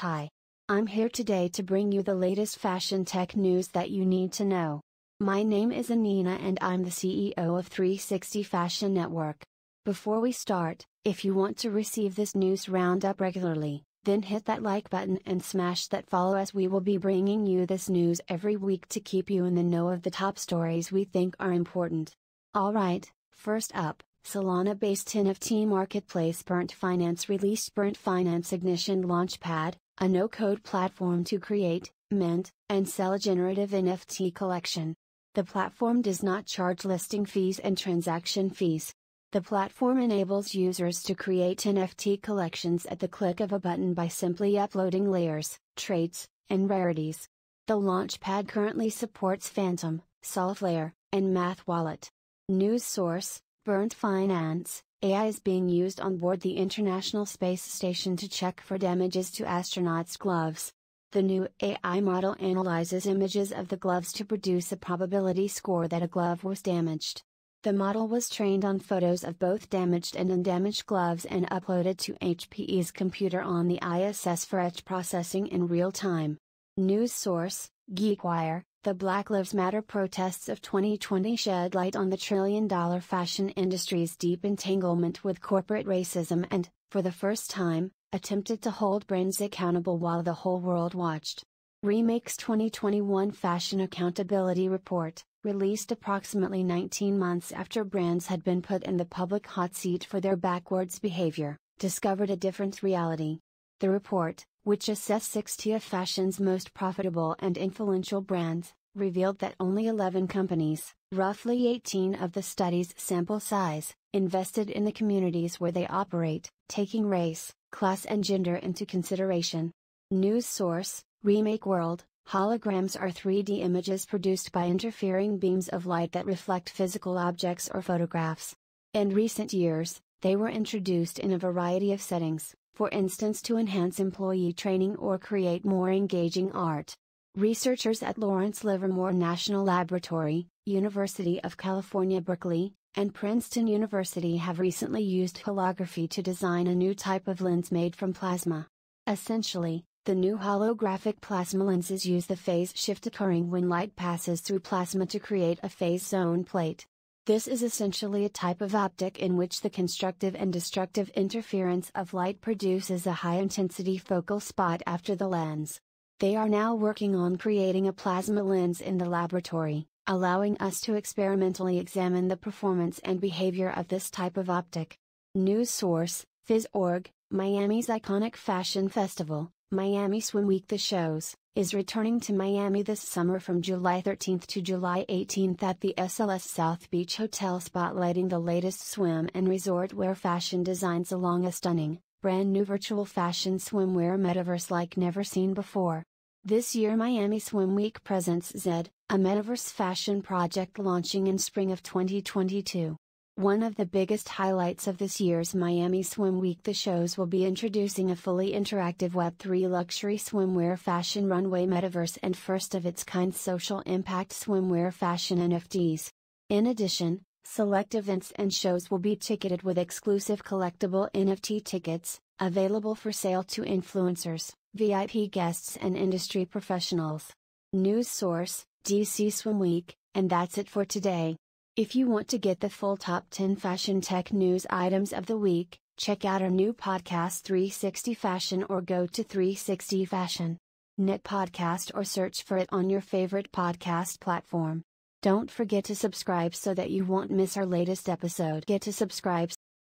Hi. I'm here today to bring you the latest fashion tech news that you need to know. My name is Anina and I'm the CEO of 360 Fashion Network. Before we start, if you want to receive this news roundup regularly, then hit that like button and smash that follow as we will be bringing you this news every week to keep you in the know of the top stories we think are important. Alright, first up, Solana based NFT marketplace Burnt Finance released Burnt Finance Ignition Launchpad, a no code platform to create, mint, and sell a generative NFT collection. The platform does not charge listing fees and transaction fees. The platform enables users to create NFT collections at the click of a button by simply uploading layers, traits, and rarities. The Launchpad currently supports Phantom, Solflare, and Math Wallet. News source Burnt Finance AI is being used on board the International Space Station to check for damages to astronauts' gloves. The new AI model analyzes images of the gloves to produce a probability score that a glove was damaged. The model was trained on photos of both damaged and undamaged gloves and uploaded to HPE's computer on the ISS for edge processing in real time. News source GeekWire The Black Lives Matter protests of 2020 shed light on the trillion dollar fashion industry's deep entanglement with corporate racism and, for the first time, attempted to hold brands accountable while the whole world watched. Remake's 2021 Fashion Accountability Report, released approximately 19 months after brands had been put in the public hot seat for their backwards behavior, discovered a different reality. The report, which assessed 60 of fashion's most profitable and influential brands, revealed that only 11 companies, roughly 18 of the study's sample size, invested in the communities where they operate, taking race, class and gender into consideration. News source, Remake World, holograms are 3D images produced by interfering beams of light that reflect physical objects or photographs. In recent years, they were introduced in a variety of settings, for instance to enhance employee training or create more engaging art. Researchers at Lawrence Livermore National Laboratory, University of California Berkeley, and Princeton University have recently used holography to design a new type of lens made from plasma. Essentially, the new holographic plasma lenses use the phase shift occurring when light passes through plasma to create a phase zone plate. This is essentially a type of optic in which the constructive and destructive interference of light produces a high intensity focal spot after the lens. They are now working on creating a plasma lens in the laboratory, allowing us to experimentally examine the performance and behavior of this type of optic. News source, Phys.org, Miami's iconic fashion festival, Miami Swim Week The Shows, is returning to Miami this summer from July 13 to July 18 at the SLS South Beach Hotel spotlighting the latest swim and resort wear fashion designs along a stunning, brand new virtual fashion swimwear metaverse like never seen before. This year Miami Swim Week presents Zed, a metaverse fashion project launching in spring of 2022. One of the biggest highlights of this year's Miami Swim Week the shows will be introducing a fully interactive Web3 luxury swimwear fashion runway metaverse and first of its kind social impact swimwear fashion NFTs. In addition, Select events and shows will be ticketed with exclusive collectible NFT tickets, available for sale to influencers, VIP guests, and industry professionals. News source DC Swim Week, and that's it for today. If you want to get the full top 10 fashion tech news items of the week, check out our new podcast 360 Fashion or go to 360 Fashion. net podcast or search for it on your favorite podcast platform. Don't forget to subscribe so that you won't miss our latest episode. Get to subscribe